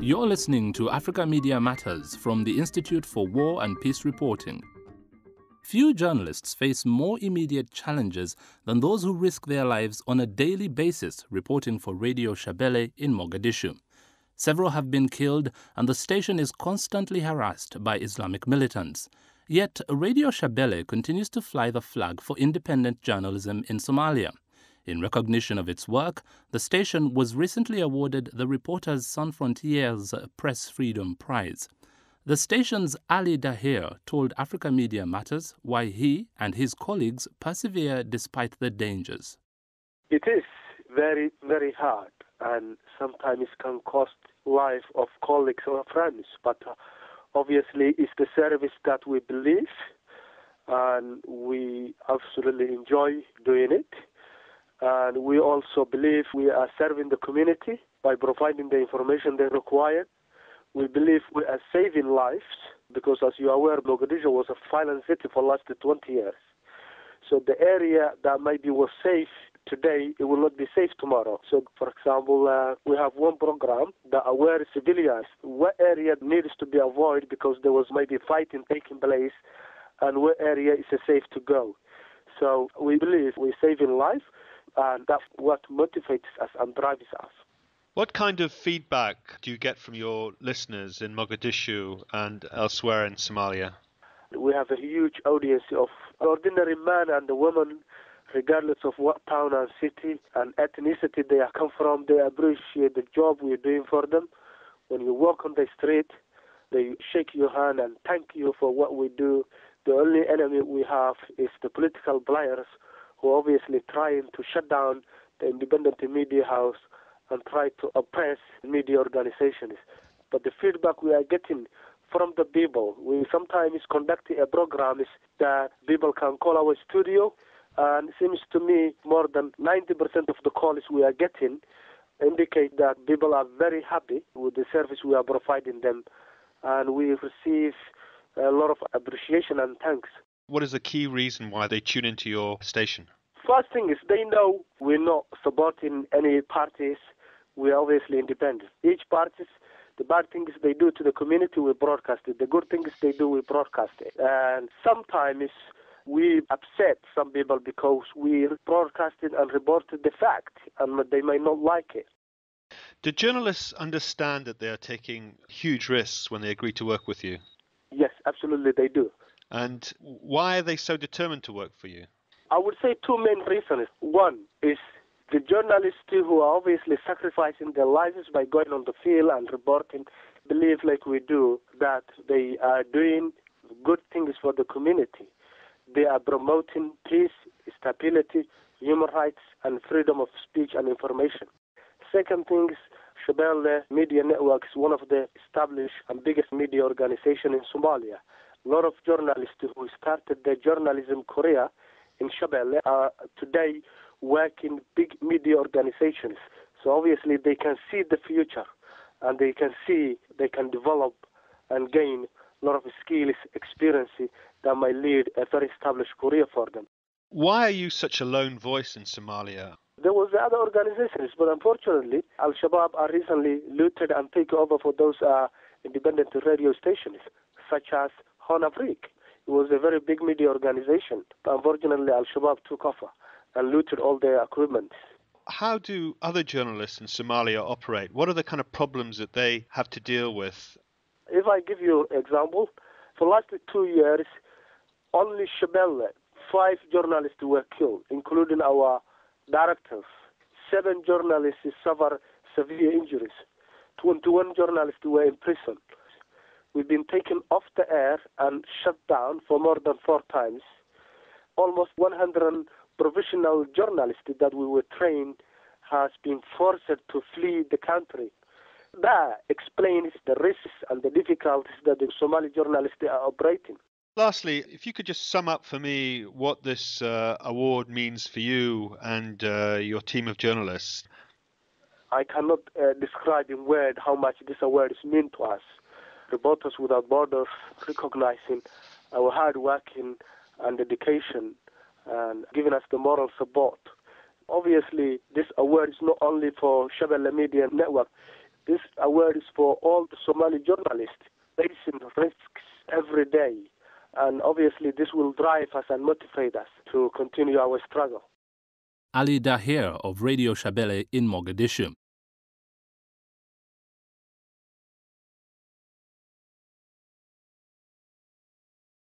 You're listening to Africa Media Matters from the Institute for War and Peace Reporting. Few journalists face more immediate challenges than those who risk their lives on a daily basis reporting for Radio Shabelle in Mogadishu. Several have been killed, and the station is constantly harassed by Islamic militants. Yet, Radio Shabelle continues to fly the flag for independent journalism in Somalia. In recognition of its work, the station was recently awarded the Reporters Sans Frontières Press Freedom Prize. The station's Ali Dahir told Africa Media Matters why he and his colleagues persevere despite the dangers. It is very, very hard and sometimes can cost life of colleagues or friends, but uh, obviously it's the service that we believe and we absolutely enjoy doing it. And we also believe we are serving the community by providing the information they require we believe we are saving lives because, as you are aware, Mogadishu was a violent city for the last 20 years. So the area that maybe was safe today, it will not be safe tomorrow. So, for example, uh, we have one program that aware civilians what area needs to be avoided because there was maybe fighting taking place, and what area is safe to go. So we believe we're saving life, Uh, and that's what motivates us and drives us. What kind of feedback do you get from your listeners in Mogadishu and elsewhere in Somalia? We have a huge audience of ordinary men and women, regardless of what town and city and ethnicity they come from. They appreciate the job we're doing for them. When you walk on the street, they shake your hand and thank you for what we do. The only enemy we have is the political players who obviously trying to shut down the independent media house and try to oppress media organizations. But the feedback we are getting from the people, we sometimes conduct a program that people can call our studio, and it seems to me more than 90% of the calls we are getting indicate that people are very happy with the service we are providing them, and we receive a lot of appreciation and thanks. What is the key reason why they tune into your station? First thing is they know we're not supporting any parties we are obviously independent. Each party, the bad things they do to the community, we broadcast it. The good things they do, we broadcast it. And sometimes we upset some people because we broadcasted and reported the fact, and they may not like it. Do journalists understand that they are taking huge risks when they agree to work with you? Yes, absolutely, they do. And why are they so determined to work for you? I would say two main reasons. One is the journalists who are obviously sacrificing their lives by going on the field and reporting believe, like we do, that they are doing good things for the community. They are promoting peace, stability, human rights, and freedom of speech and information. Second thing is, Shabelle Media Network is one of the established and biggest media organizations in Somalia. A lot of journalists who started their journalism career in Shabelle are today work in big media organizations. So obviously they can see the future and they can see they can develop and gain a lot of skills, experience that might lead a very established career for them. Why are you such a lone voice in Somalia? There was other organizations, but unfortunately, Al Shabaab are recently looted and taken over for those uh, independent radio stations, such as HornAfrik. It was a very big media organization, but unfortunately, Al Shabaab took over and looted all their equipment. How do other journalists in Somalia operate? What are the kind of problems that they have to deal with? If I give you an example, for the last two years, only Shabelle, five journalists were killed, including our directors. Seven journalists suffered severe injuries. 21 journalists were in prison. We've been taken off the air and shut down for more than four times. Almost 100 professional journalists that we were trained has been forced to flee the country. That explains the risks and the difficulties that the Somali journalists are operating. Lastly, if you could just sum up for me what this uh, award means for you and uh, your team of journalists. I cannot uh, describe in words how much this award means to us. Reporters Without Borders recognizing our hard working and dedication and giving us the moral support. obviously, this award is not only for Shabelle Media Network. This award is for all the Somali journalists facing risks every day. And obviously, this will drive us and motivate us to continue our struggle. Ali Dahir of Radio Shabelle in Mogadishu.